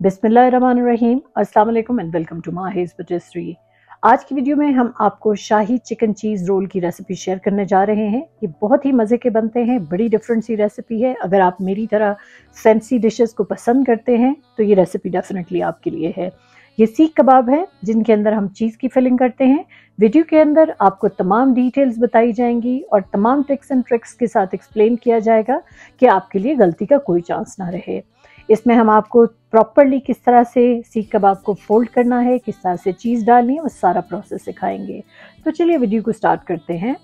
बिस्मिल्लाहिर्रहमानिर्रहीम। अस्सलाम वालेकुम एंड वेलकम टू माहिज पटिस्ट्री। आज की वीडियो में हम आपको शाही चिकन चीज़ रोल की रेसिपी शेयर करने जा रहे हैं। ये बहुत ही मज़े के बनते हैं, बड़ी डिफरेंट सी रेसिपी है। अगर आप मेरी तरह फैंसी डिशेस को पसंद करते हैं तो ये रेसिपी डेफिनेटली आपके लिए है। ये सीख कबाब है, जिनके अंदर हम चीज़ की फिलिंग करते हैं। वीडियो के अंदर आपको तमाम डिटेल्स बताई जाएँगी और तमाम ट्रिक्स एंड ट्रिक्स के साथ एक्सप्लेन किया जाएगा कि आपके लिए गलती का कोई चांस ना रहे। इसमें हम आपको प्रॉपरली किस तरह से सीख कबाब को फोल्ड करना है, किस तरह से चीज़ डालनी है, वो सारा प्रोसेस सिखाएँगे। तो चलिए वीडियो को स्टार्ट करते हैं।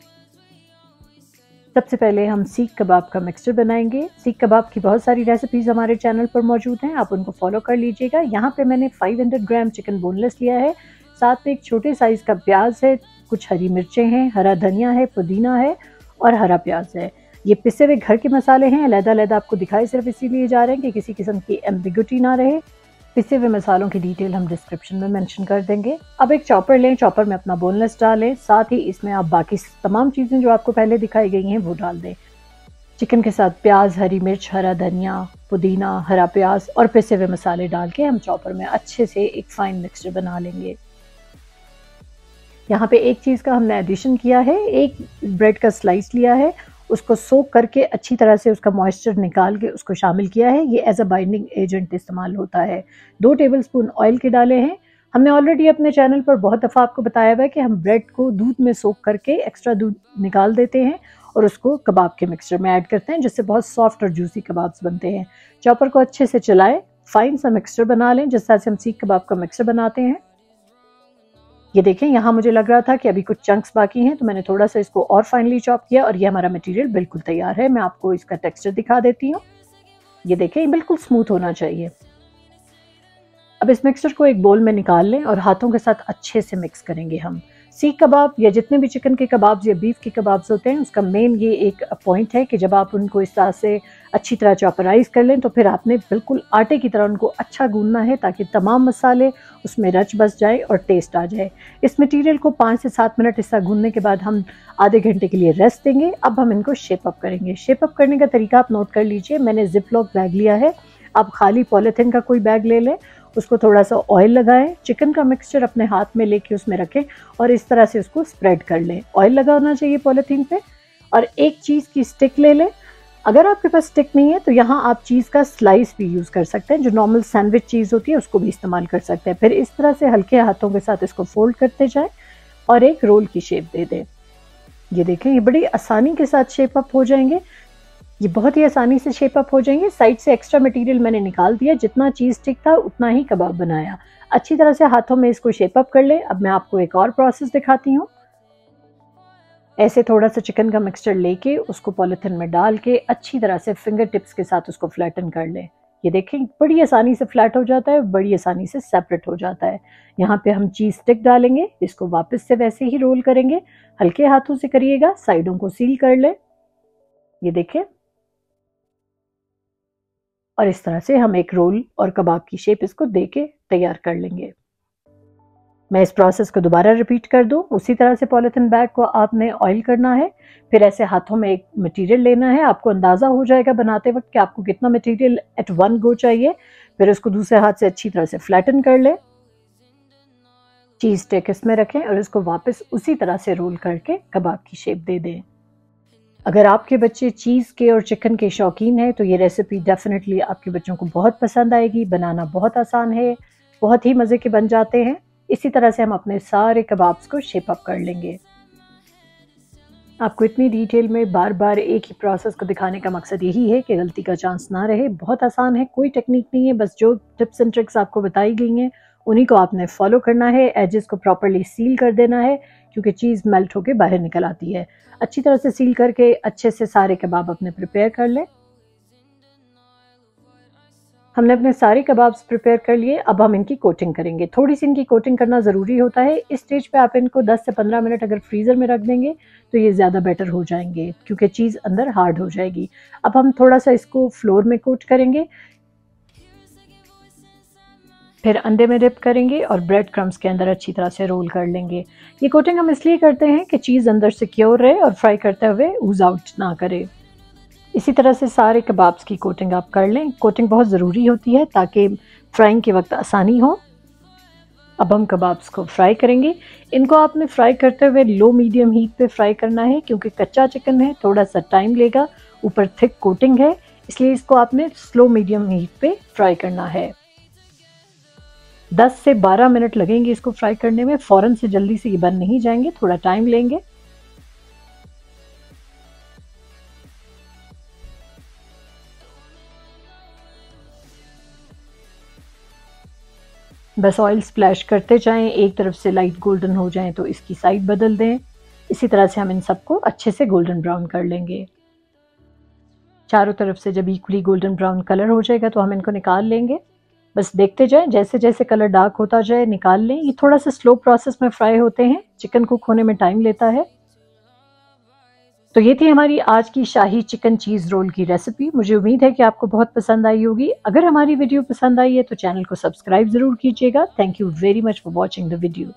सबसे पहले हम सीख कबाब का मिक्सचर बनाएँगे। सीख कबाब की बहुत सारी रेसिपीज़ हमारे चैनल पर मौजूद हैं, आप उनको फॉलो कर लीजिएगा। यहाँ पे मैंने 500 ग्राम चिकन बोनलेस लिया है। साथ में एक छोटे साइज़ का प्याज है, कुछ हरी मिर्चें हैं, हरा धनिया है, पुदीना है और हरा प्याज है। ये पिसे हुए घर के मसाले हैं। अलहदा अलहदा आपको दिखाई सिर्फ़ इसीलिए जा रहे हैं कि किसी किस्म की एम्बिगुटी ना रहे। पिसे हुए मसालों की डिटेल हम डिस्क्रिप्शन में मेंशन कर देंगे। अब एक चॉपर लें। चॉपर में अपना बोनलेस डालें। साथ ही इसमें आप बाकी तमाम चीज़ें जो आपको पहले दिखाई गई हैं, वो डाल दें। चिकन के साथ प्याज, हरी मिर्च, हरा धनिया, पुदीना, हरा प्याज और पिसे हुए मसाले डाल के हम चॉपर में अच्छे से एक फाइन मिक्सचर बना लेंगे। यहाँ पे एक चीज़ का हमने एडिशन किया है। एक ब्रेड का स्लाइस लिया है। उसको सोक करके अच्छी तरह से उसका मॉइस्चर निकाल के उसको शामिल किया है। ये एज अ बाइंडिंग एजेंट इस्तेमाल होता है। दो टेबल स्पून ऑयल के डाले हैं। हमने ऑलरेडी अपने चैनल पर बहुत दफ़ा आपको बताया हुआ है कि हम ब्रेड को दूध में सोक करके एक्स्ट्रा दूध निकाल देते हैं और उसको कबाब के मिक्सचर में ऐड करते हैं, जिससे बहुत सॉफ्ट और जूसी कबाब्स बनते हैं। चॉपर को अच्छे से चलाएँ। फाइन सा मिक्सचर बना लें, जिस तरह से हम सीख कबाब का मिक्सचर बनाते हैं। ये देखें, यहाँ मुझे लग रहा था कि अभी कुछ चंक्स बाकी हैं तो मैंने थोड़ा सा इसको और फाइनली चॉप किया और ये हमारा मटेरियल बिल्कुल तैयार है। मैं आपको इसका टेक्सचर दिखा देती हूँ। ये देखें, ये बिल्कुल स्मूथ होना चाहिए। अब इस मिक्सचर को एक बोल में निकाल लें और हाथों के साथ अच्छे से मिक्स करेंगे हम। सीख कबाब या जितने भी चिकन के कबाब्स या बीफ के कबाब्स होते हैं, उसका मेन ये एक पॉइंट है कि जब आप उनको इस तरह से अच्छी तरह चॉपराइज कर लें तो फिर आपने बिल्कुल आटे की तरह उनको अच्छा गूंदना है ताकि तमाम मसाले उसमें रच बस जाए और टेस्ट आ जाए। इस मटेरियल को पाँच से सात मिनट इस तरह गूंदने के बाद हम आधे घंटे के लिए रेस्ट देंगे। अब हम इनको शेप अप करेंगे। शेप अप करने का तरीका आप नोट कर लीजिए। मैंने जिप लॉक बैग लिया है। आप खाली पॉलीथिन का कोई बैग ले लें। उसको थोड़ा सा ऑयल लगाएँ चिकन का मिक्सचर अपने हाथ में लेके उसमें रखें और इस तरह से उसको स्प्रेड कर लें। ऑयल लगा होना चाहिए पॉलीथीन पे। और एक चीज़ की स्टिक ले लें। अगर आपके पास स्टिक नहीं है तो यहाँ आप चीज़ का स्लाइस भी यूज़ कर सकते हैं। जो नॉर्मल सैंडविच चीज़ होती है, उसको भी इस्तेमाल कर सकते हैं। फिर इस तरह से हल्के हाथों के साथ इसको फोल्ड करते जाए और एक रोल की शेप दे दें। ये देखें, ये बड़ी आसानी के साथ शेप अप हो जाएँगे। ये बहुत ही आसानी से शेप अप हो जाएँगे। साइड से एक्स्ट्रा मटेरियल मैंने निकाल दिया। जितना चीज़ स्टिक था, उतना ही कबाब बनाया। अच्छी तरह से हाथों में इसको शेप अप कर ले। अब मैं आपको एक और प्रोसेस दिखाती हूँ। ऐसे थोड़ा सा चिकन का मिक्सचर लेके, उसको पॉलीथिन में डाल के, अच्छी तरह से फिंगर टिप्स के साथ उसको फ्लैटन कर लें। ये देखें, बड़ी आसानी से फ्लैट हो जाता है, बड़ी आसानी से सेपरेट हो जाता है। यहाँ पे हम चीज़ स्टिक डालेंगे। इसको वापस से वैसे ही रोल करेंगे। हल्के हाथों से करिएगा, साइडों को सील कर ले। ये देखें और इस तरह से हम एक रोल और कबाब की शेप इसको दे के तैयार कर लेंगे। मैं इस प्रोसेस को दोबारा रिपीट कर दूँ। उसी तरह से पॉलिथिन बैग को आपने ऑयल करना है। फिर ऐसे हाथों में एक मटेरियल लेना है। आपको अंदाज़ा हो जाएगा बनाते वक्त कि आपको कितना मटेरियल एट वन गो चाहिए। फिर उसको दूसरे हाथ से अच्छी तरह से फ्लैटन कर ले। चीज़ स्टेक इसमें रखें और इसको वापस उसी तरह से रोल करके कबाब की शेप दे दें। अगर आपके बच्चे चीज़ के और चिकन के शौकीन हैं तो ये रेसिपी डेफिनेटली आपके बच्चों को बहुत पसंद आएगी। बनाना बहुत आसान है, बहुत ही मज़े के बन जाते हैं। इसी तरह से हम अपने सारे कबाब्स को शेप अप कर लेंगे। आपको इतनी डिटेल में बार बार एक ही प्रोसेस को दिखाने का मकसद यही है कि गलती का चांस ना रहे। बहुत आसान है, कोई टेक्निक नहीं है, बस जो टिप्स एंड ट्रिक्स आपको बताई गई हैं, उन्हीं को आपने फॉलो करना है एजेस को प्रॉपरली सील कर देना है। क्योंकि चीज़ मेल्ट होकर बाहर निकल आती है। अच्छी तरह से सील करके अच्छे से सारे कबाब अपने प्रिपेयर कर लें। हमने अपने सारे कबाब्स प्रिपेयर कर लिए, अब हम इनकी कोटिंग करेंगे। थोड़ी सी इनकी कोटिंग करना ज़रूरी होता है। इस स्टेज पे आप इनको 10 से 15 मिनट अगर फ्रीज़र में रख देंगे तो ये ज़्यादा बेटर हो जाएँगे, क्योंकि चीज़ अंदर हार्ड हो जाएगी। अब हम थोड़ा सा इसको फ्लोर में कोट करेंगे। फिर अंडे में डिप करेंगे और ब्रेड क्रम्स के अंदर अच्छी तरह से रोल कर लेंगे। ये कोटिंग हम इसलिए करते हैं कि चीज़ अंदर सिक्योर रहे और फ्राई करते हुए ऊज आउट ना करे। इसी तरह से सारे कबाब्स की कोटिंग आप कर लें। कोटिंग बहुत ज़रूरी होती है ताकि फ्राइंग के वक्त आसानी हो। अब हम कबाब्स को फ्राई करेंगे। इनको आपने फ्राई करते हुए लो मीडियम हीट पे फ्राई करना है क्योंकि कच्चा चिकन है, थोड़ा सा टाइम लेगा। ऊपर थिक कोटिंग है, इसलिए इसको आपने स्लो मीडियम हीट पे फ्राई करना है। 10 से 12 मिनट लगेंगे इसको फ्राई करने में। फ़ौरन से जल्दी से ये बन नहीं जाएँगे, थोड़ा टाइम लेंगे। बस ऑयल स्प्लैश करते जाएँ, एक तरफ़ से लाइट गोल्डन हो जाए तो इसकी साइड बदल दें। इसी तरह से हम इन सबको अच्छे से गोल्डन ब्राउन कर लेंगे। चारों तरफ़ से जब इक्वली गोल्डन ब्राउन कलर हो जाएगा तो हम इनको निकाल लेंगे। बस देखते जाएँ जैसे जैसे कलर डार्क होता जाए, निकाल लें। ये थोड़ा सा स्लो प्रोसेस में फ्राई होते हैं। चिकन कुक होने में टाइम लेता है। तो ये थी हमारी आज की शाही चिकन चीज़ रोल की रेसिपी मुझे उम्मीद है कि आपको बहुत पसंद आई होगी। अगर हमारी वीडियो पसंद आई है तो चैनल को सब्सक्राइब ज़रूर कीजिएगा। Thank you very much for watching the video